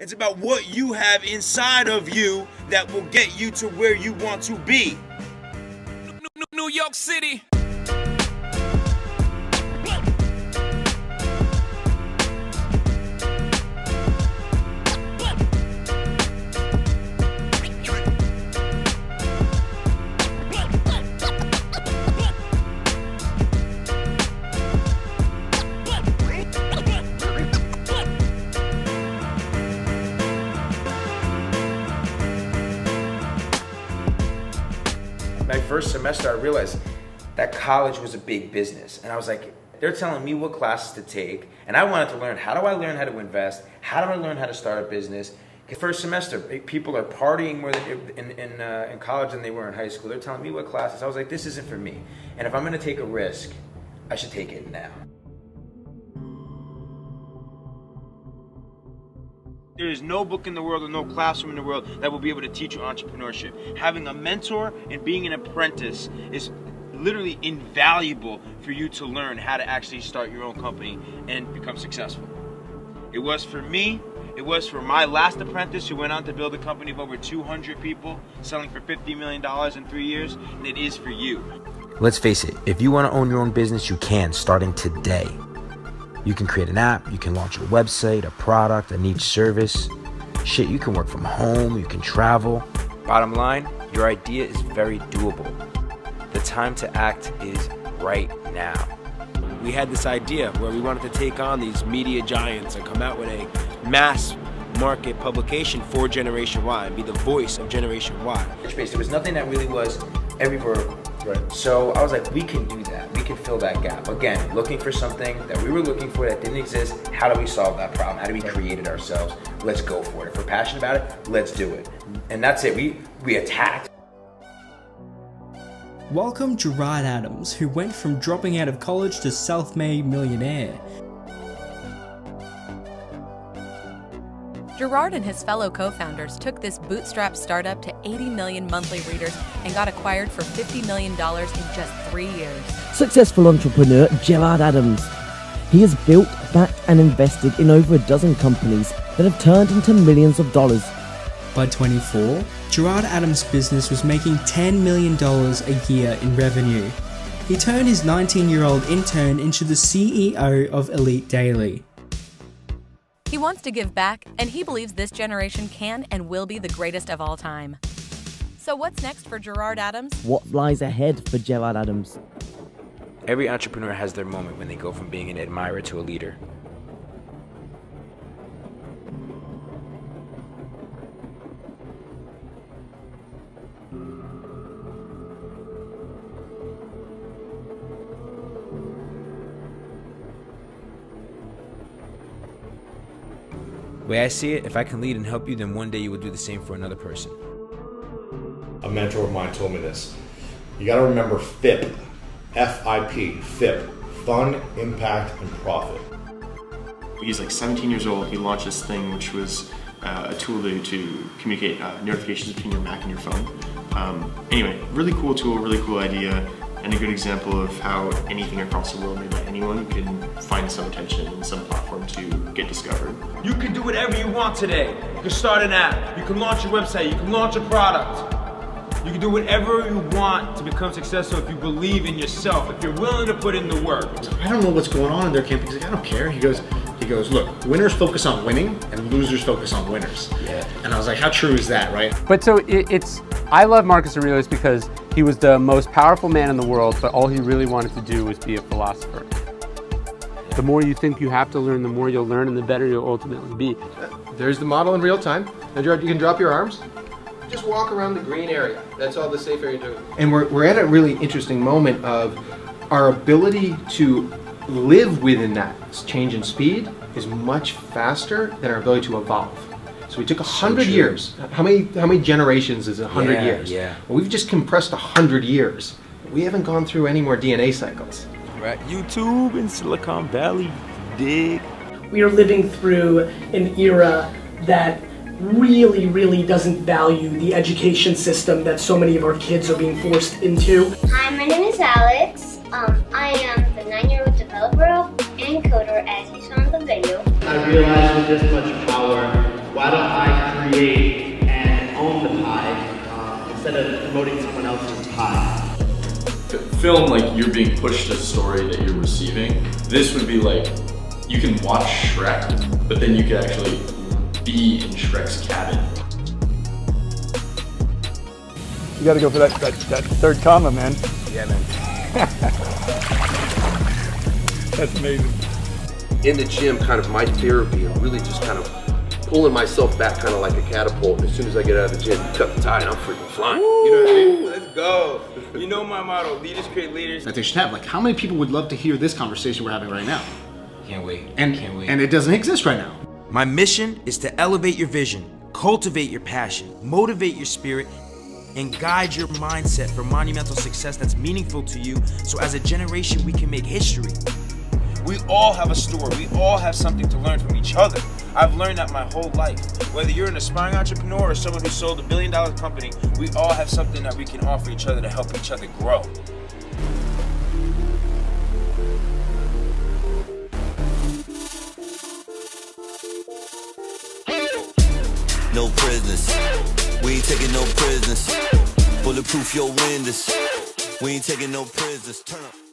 It's about what you have inside of you that will get you to where you want to be. New York City. My first semester, I realized that college was a big business. And I was like, they're telling me what classes to take. And I wanted to learn how do I learn how to invest? How do I learn how to start a business? First semester, people are partying more than in, in, uh, in college than they were in high school. They're telling me what classes. I was like, this isn't for me. And if I'm going to take a risk, I should take it now. There is no book in the world or no classroom in the world that will be able to teach you entrepreneurship. Having a mentor and being an apprentice is literally invaluable for you to learn how to actually start your own company and become successful. It was for me, it was for my last apprentice who went on to build a company of over 200 people, selling for $50 million in three years, and it is for you. Let's face it, if you want to own your own business, you can starting today. You can create an app, you can launch a website, a product, a niche service. Shit, you can work from home, you can travel. Bottom line, your idea is very doable. The time to act is right now. We had this idea where we wanted to take on these media giants and come out with a mass market publication for Generation Y and be the voice of Generation Y. There was nothing that really was everywhere. Right. So I was like, we can do that. We can fill that gap. Again, looking for something that we were looking for that didn't exist. How do we solve that problem? How do we create it ourselves? Let's go for it. If we're passionate about it, let's do it. And that's it. We we attacked. Welcome Gerard Adams, who went from dropping out of college to self-made millionaire. Gerard and his fellow co-founders took this bootstrap startup to 80 million monthly readers and got acquired for $50 million in just three years. Successful entrepreneur Gerard Adams. He has built, backed and invested in over a dozen companies that have turned into millions of dollars. By 24, Gerard Adams' business was making $10 million a year in revenue. He turned his 19 year old intern into the CEO of Elite Daily. He wants to give back, and he believes this generation can and will be the greatest of all time. So, what's next for Gerard Adams? What lies ahead for Gerard Adams? Every entrepreneur has their moment when they go from being an admirer to a leader. Way I see it, if I can lead and help you, then one day you will do the same for another person. A mentor of mine told me this. You got to remember FIP, F-I-P, FIP, fun, impact, and profit. He's like 17 years old. He launched this thing, which was uh, a tool to, to communicate uh, notifications between your Mac and your phone. Um, anyway, really cool tool, really cool idea, and a good example of how anything across the world made by anyone can find some attention and some platform to get discovered. You can do whatever you want today. You can start an app, you can launch a website, you can launch a product. You can do whatever you want to become successful if you believe in yourself, if you're willing to put in the work. I don't know what's going on in their camp. He's like, I don't care. He goes, he goes, look, winners focus on winning and losers focus on winners. Yeah. And I was like, how true is that, right? But so it, it's, I love Marcus Aurelius because he was the most powerful man in the world, but all he really wanted to do was be a philosopher. The more you think you have to learn, the more you'll learn and the better you'll ultimately be. There's the model in real time. Now, Gerard, you can drop your arms. Just walk around the green area. That's all the safe area to do. And we're, we're at a really interesting moment of our ability to live within that change in speed is much faster than our ability to evolve. So we took a hundred true. years. How many how many generations is a hundred Yeah, years? yeah. Well, we've just compressed a hundred years. We haven't gone through any more DNA cycles. Right, YouTube and Silicon Valley, dig. We are living through an era that really, really doesn't value the education system that so many of our kids are being forced into. Hi, my name is Alex. Um, I am the nine-year-old developer and coder as you saw in the video. I realized with this much power promoting someone else's pie? Film like you're being pushed a story that you're receiving. This would be like you can watch Shrek, but then you could actually be in Shrek's cabin. You got to go for that, that, that third comma, man. Yeah, man. That's amazing. In the gym, kind of my therapy, I'm really just kind of pulling myself back kind of like a catapult. And as soon as I get out of the gym, you cut the tie and I'm freaking flying. You know what I mean? Let's go. You know my motto, leaders create leaders. That they should have. Like, how many people would love to hear this conversation we're having right now? Can't wait. And, Can't wait. and it doesn't exist right now. My mission is to elevate your vision, cultivate your passion, motivate your spirit, and guide your mindset for monumental success that's meaningful to you so as a generation we can make history. We all have a story. We all have something to learn from each other. I've learned that my whole life. Whether you're an aspiring entrepreneur or someone who sold a billion dollar company, we all have something that we can offer each other to help each other grow. No prisoners. We ain't taking no prisoners. Bulletproof your windows. We ain't taking no prisoners. Turn up.